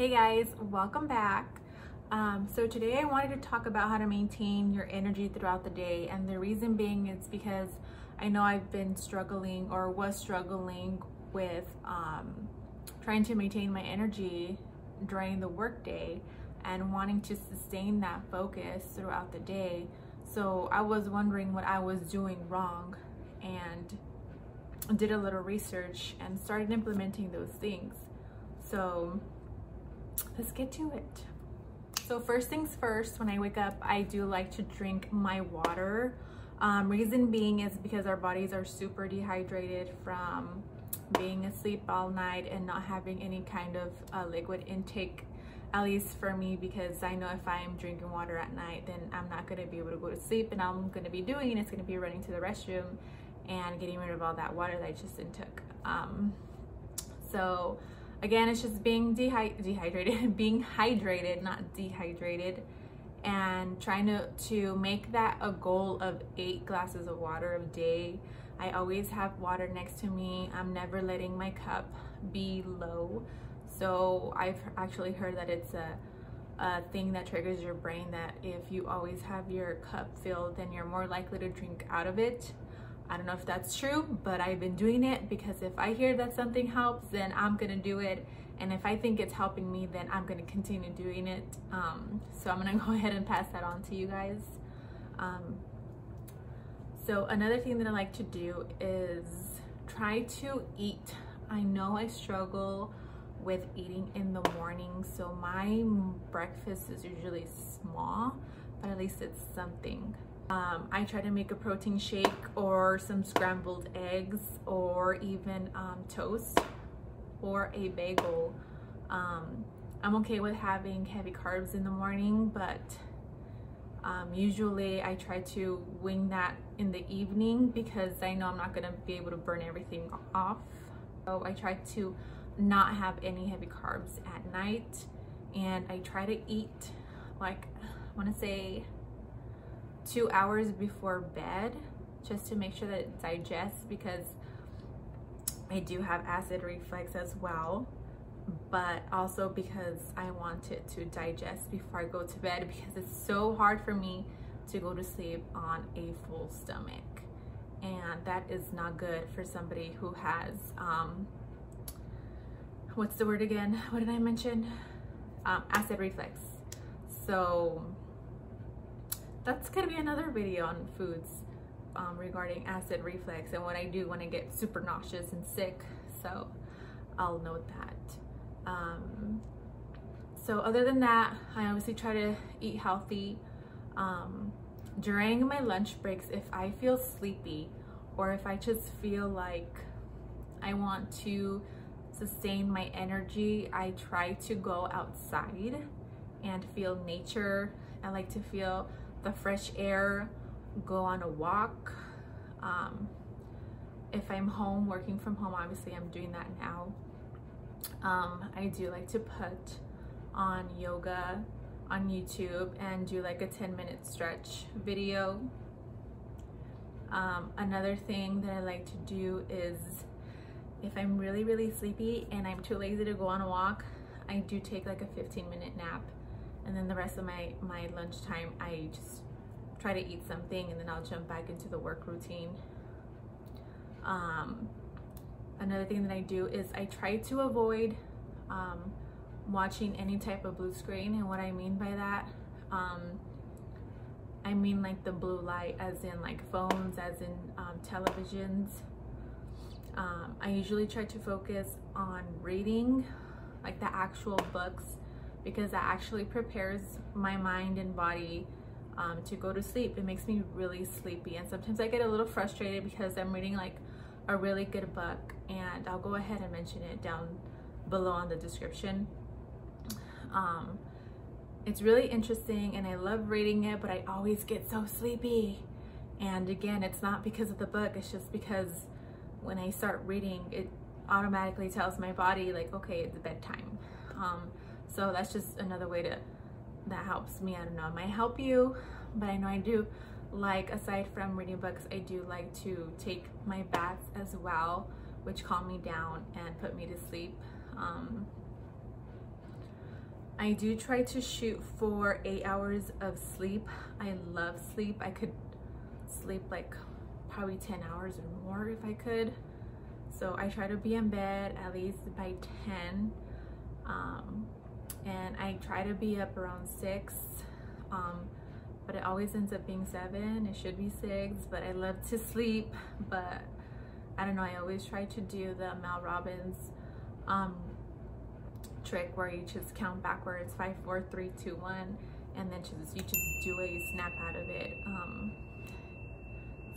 Hey guys, welcome back. Um, so today I wanted to talk about how to maintain your energy throughout the day and the reason being is because I know I've been struggling or was struggling with um, trying to maintain my energy during the workday and wanting to sustain that focus throughout the day. So I was wondering what I was doing wrong and did a little research and started implementing those things. So let's get to it. So first things first, when I wake up, I do like to drink my water. Um, reason being is because our bodies are super dehydrated from being asleep all night and not having any kind of uh, liquid intake at least for me because I know if I'm drinking water at night then I'm not going to be able to go to sleep and I'm going to be doing it's going to be running to the restroom and getting rid of all that water that I just took. Um, so again, it's just being dehy dehydrated, being hydrated, not dehydrated, and trying to, to make that a goal of eight glasses of water a day. I always have water next to me. I'm never letting my cup be low. So I've actually heard that it's a, a thing that triggers your brain that if you always have your cup filled, then you're more likely to drink out of it. I don't know if that's true, but I've been doing it because if I hear that something helps, then I'm gonna do it. And if I think it's helping me, then I'm gonna continue doing it. Um, so I'm gonna go ahead and pass that on to you guys. Um, so another thing that I like to do is try to eat. I know I struggle with eating in the morning, so my breakfast is usually small, but at least it's something. Um, I try to make a protein shake or some scrambled eggs or even um, toast or a bagel. Um, I'm okay with having heavy carbs in the morning, but um, usually I try to wing that in the evening because I know I'm not gonna be able to burn everything off. So I try to not have any heavy carbs at night and I try to eat like, I wanna say two hours before bed just to make sure that it digests because I do have acid reflux as well but also because I want it to digest before I go to bed because it's so hard for me to go to sleep on a full stomach. And that is not good for somebody who has um, what's the word again? What did I mention? Um, acid reflux. So that's gonna be another video on foods um, regarding acid reflux and what I do when I get super nauseous and sick. So I'll note that. Um, so other than that, I obviously try to eat healthy. Um, during my lunch breaks, if I feel sleepy or if I just feel like I want to sustain my energy, I try to go outside and feel nature. I like to feel the fresh air, go on a walk. Um, if I'm home, working from home, obviously I'm doing that now. Um, I do like to put on yoga on YouTube and do like a 10 minute stretch video. Um, another thing that I like to do is if I'm really, really sleepy and I'm too lazy to go on a walk, I do take like a 15 minute nap and then the rest of my my lunchtime I just try to eat something and then I'll jump back into the work routine. Um, another thing that I do is I try to avoid um, watching any type of blue screen and what I mean by that um, I mean like the blue light as in like phones as in um, televisions. Um, I usually try to focus on reading like the actual books because that actually prepares my mind and body um, to go to sleep. It makes me really sleepy and sometimes I get a little frustrated because I'm reading like a really good book and I'll go ahead and mention it down below on the description. Um, it's really interesting and I love reading it but I always get so sleepy and again it's not because of the book it's just because when I start reading it automatically tells my body like okay it's bedtime um, so that's just another way to, that helps me. I don't know, it might help you, but I know I do like, aside from reading books, I do like to take my baths as well, which calm me down and put me to sleep. Um, I do try to shoot for eight hours of sleep. I love sleep. I could sleep like probably 10 hours or more if I could. So I try to be in bed at least by 10. Um, and I try to be up around 6. Um, but it always ends up being 7. It should be 6. But I love to sleep. But I don't know. I always try to do the Mel Robbins um, trick where you just count backwards five four three two one and then just you just do a snap out of it um,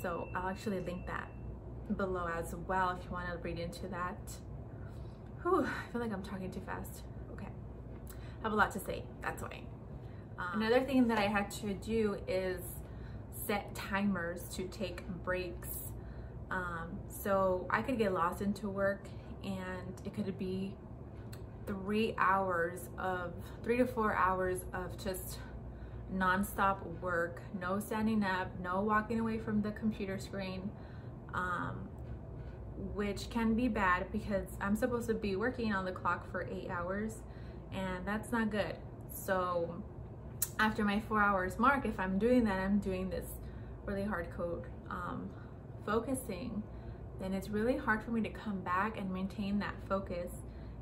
so i'll actually link that below as well if you want to read into that Whew, i feel like i'm talking too fast have a lot to say. That's why. Um, another thing that i had to do is set timers to take breaks. Um, so i could get lost into work and it could be three hours of three to four hours of just nonstop work. No standing up no walking away from the computer screen um, which can be bad because i'm supposed to be working on the clock for eight hours and that's not good so after my four hours mark if i'm doing that i'm doing this really hard code um, focusing then it's really hard for me to come back and maintain that focus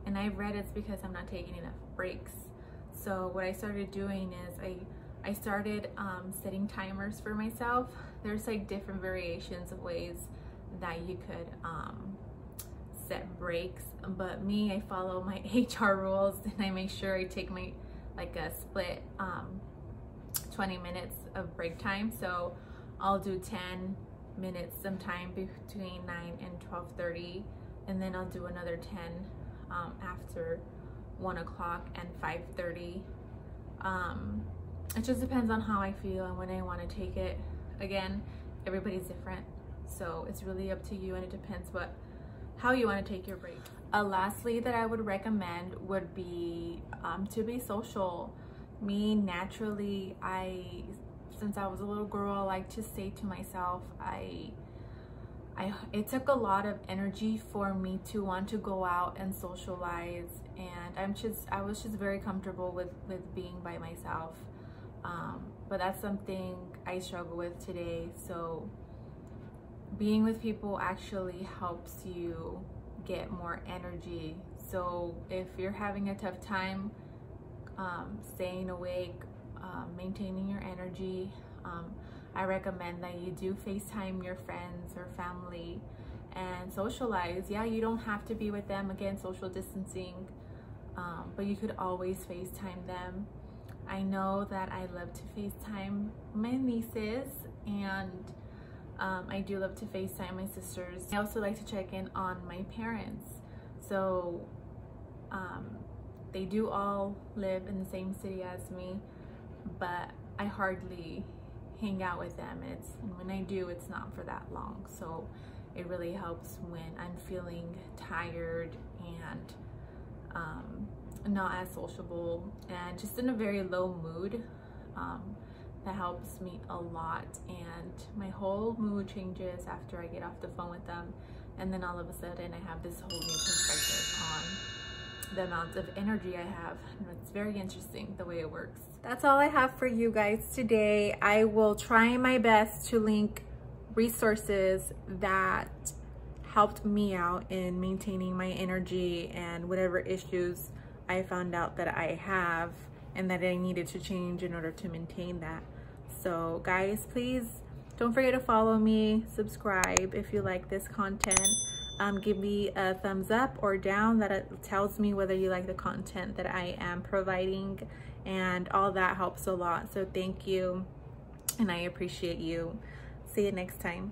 and I've read it's because I'm not taking enough breaks. So what I started doing is I I started um, setting timers for myself. There's like different variations of ways that you could um, set breaks, but me, I follow my HR rules and I make sure I take my like a split um, 20 minutes of break time. So I'll do 10 minutes sometime between 9 and 12.30 and then I'll do another 10 um, after 1 o'clock and 5.30. Um, it just depends on how I feel and when I want to take it. Again, everybody's different. So it's really up to you and it depends what how you want to take your break. Uh, lastly that I would recommend would be um, to be social. Me, naturally, I, since I was a little girl, I like to say to myself, I I, it took a lot of energy for me to want to go out and socialize and I'm just I was just very comfortable with with being by myself um, but that's something I struggle with today so being with people actually helps you get more energy so if you're having a tough time um, staying awake um, maintaining your energy um, I recommend that you do FaceTime your friends or family and socialize. Yeah, you don't have to be with them, again, social distancing, um, but you could always FaceTime them. I know that I love to FaceTime my nieces and um, I do love to FaceTime my sisters. I also like to check in on my parents. So um, they do all live in the same city as me, but I hardly hang out with them. It's, when I do, it's not for that long. So it really helps when I'm feeling tired and um, not as sociable and just in a very low mood. Um, that helps me a lot and my whole mood changes after I get off the phone with them and then all of a sudden I have this whole new perspective on the amount of energy I have and it's very interesting the way it works that's all I have for you guys today. I will try my best to link resources that helped me out in maintaining my energy and whatever issues I found out that I have and that I needed to change in order to maintain that. So guys, please don't forget to follow me, subscribe if you like this content. Um, give me a thumbs up or down that it tells me whether you like the content that I am providing and all that helps a lot. So thank you and I appreciate you. See you next time.